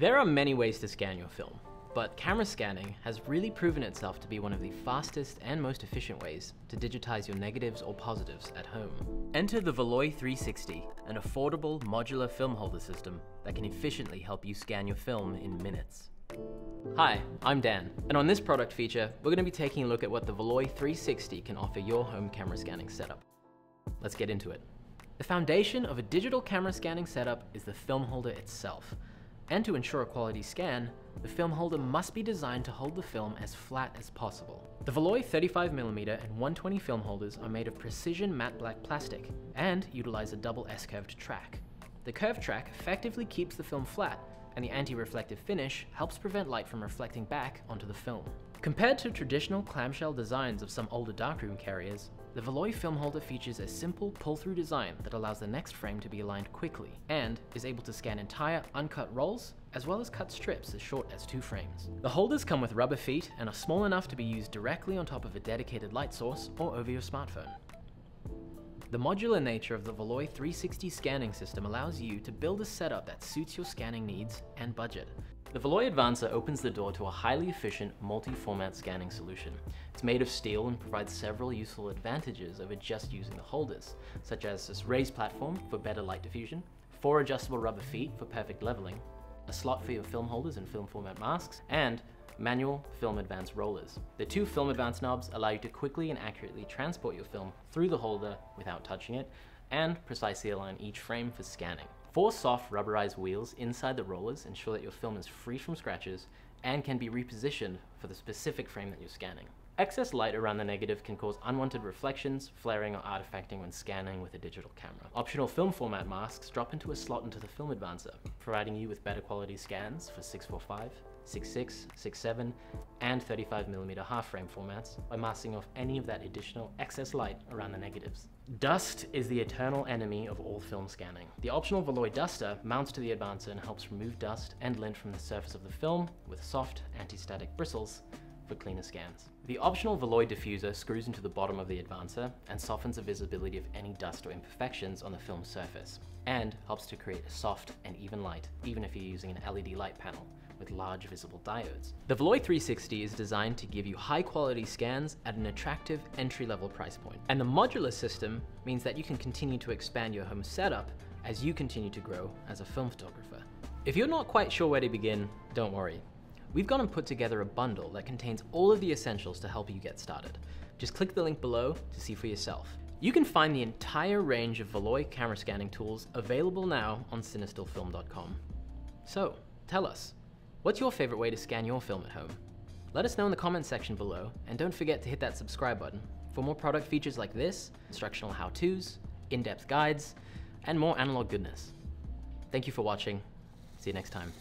There are many ways to scan your film, but camera scanning has really proven itself to be one of the fastest and most efficient ways to digitize your negatives or positives at home. Enter the Valoi 360, an affordable modular film holder system that can efficiently help you scan your film in minutes. Hi, I'm Dan, and on this product feature, we're going to be taking a look at what the Valoi 360 can offer your home camera scanning setup. Let's get into it. The foundation of a digital camera scanning setup is the film holder itself, and to ensure a quality scan, the film holder must be designed to hold the film as flat as possible. The Valoi 35mm and 120 film holders are made of precision matte black plastic and utilize a double S-curved track. The curved track effectively keeps the film flat and the anti-reflective finish helps prevent light from reflecting back onto the film. Compared to traditional clamshell designs of some older darkroom carriers, the Valoi film holder features a simple pull-through design that allows the next frame to be aligned quickly, and is able to scan entire uncut rolls, as well as cut strips as short as two frames. The holders come with rubber feet and are small enough to be used directly on top of a dedicated light source or over your smartphone. The modular nature of the Valoi 360 scanning system allows you to build a setup that suits your scanning needs and budget. The Valoi Advancer opens the door to a highly efficient multi-format scanning solution. It's made of steel and provides several useful advantages over just using the holders, such as this raised platform for better light diffusion, four adjustable rubber feet for perfect leveling, a slot for your film holders and film format masks, and manual film advance rollers. The two film advance knobs allow you to quickly and accurately transport your film through the holder without touching it, and precisely align each frame for scanning. Four soft rubberized wheels inside the rollers ensure that your film is free from scratches and can be repositioned for the specific frame that you're scanning. Excess light around the negative can cause unwanted reflections, flaring or artifacting when scanning with a digital camera. Optional film format masks drop into a slot into the film advancer, providing you with better quality scans for 645, 6.6, 6.7, and 35mm half-frame formats by masking off any of that additional excess light around the negatives. Dust is the eternal enemy of all film scanning. The optional Valoi Duster mounts to the advancer and helps remove dust and lint from the surface of the film with soft, anti-static bristles for cleaner scans. The optional Valoi diffuser screws into the bottom of the advancer and softens the visibility of any dust or imperfections on the film surface, and helps to create a soft and even light, even if you're using an LED light panel with large visible diodes. The Valoi 360 is designed to give you high quality scans at an attractive entry-level price point. And the modular system means that you can continue to expand your home setup as you continue to grow as a film photographer. If you're not quite sure where to begin, don't worry. We've gone and put together a bundle that contains all of the essentials to help you get started. Just click the link below to see for yourself. You can find the entire range of Valoi camera scanning tools available now on cinestillfilm.com. So, tell us, What's your favorite way to scan your film at home? Let us know in the comments section below, and don't forget to hit that subscribe button for more product features like this, instructional how-tos, in-depth guides, and more analog goodness. Thank you for watching. See you next time.